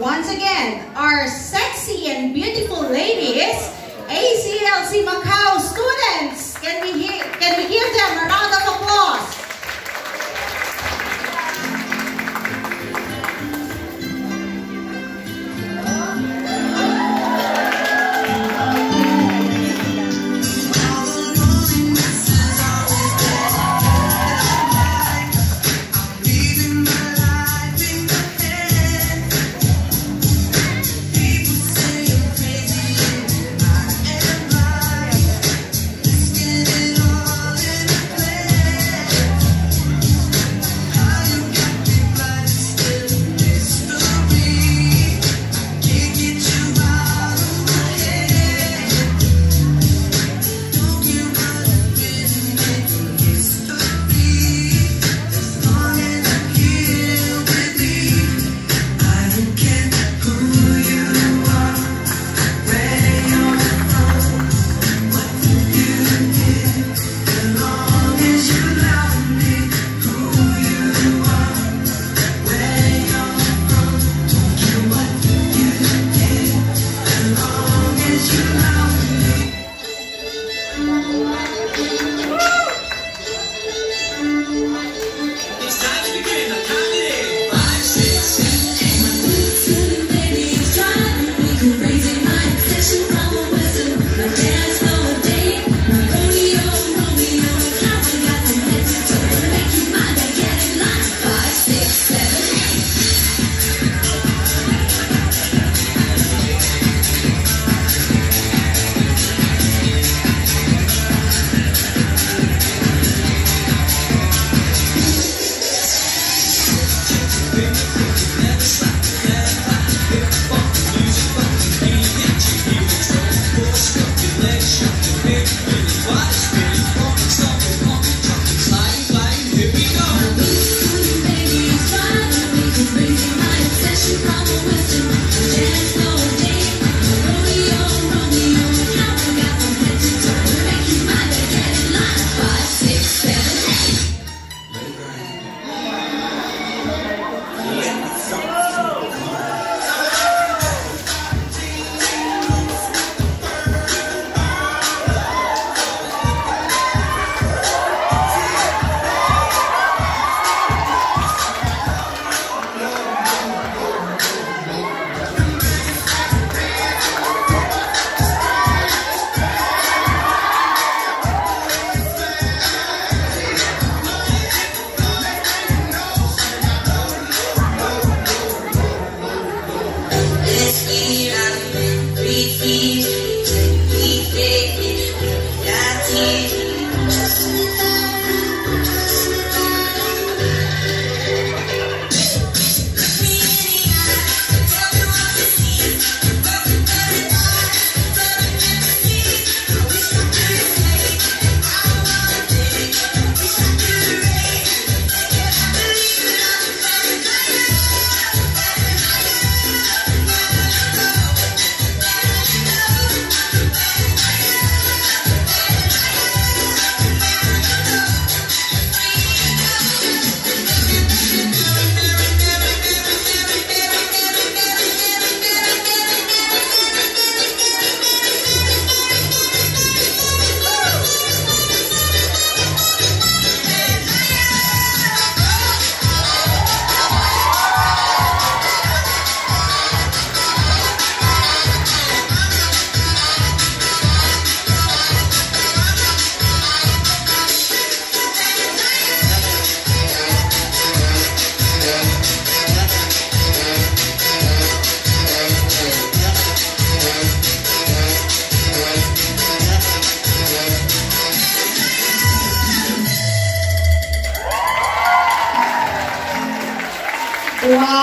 Once again, our sexy and beautiful ladies, ACLC Macau students, can we, hear, can we give them? A round tonight. Wow.